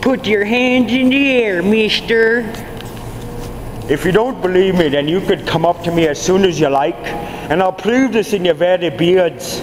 Put your hands in the air, mister. If you don't believe me, then you could come up to me as soon as you like, and I'll prove this in your very beards.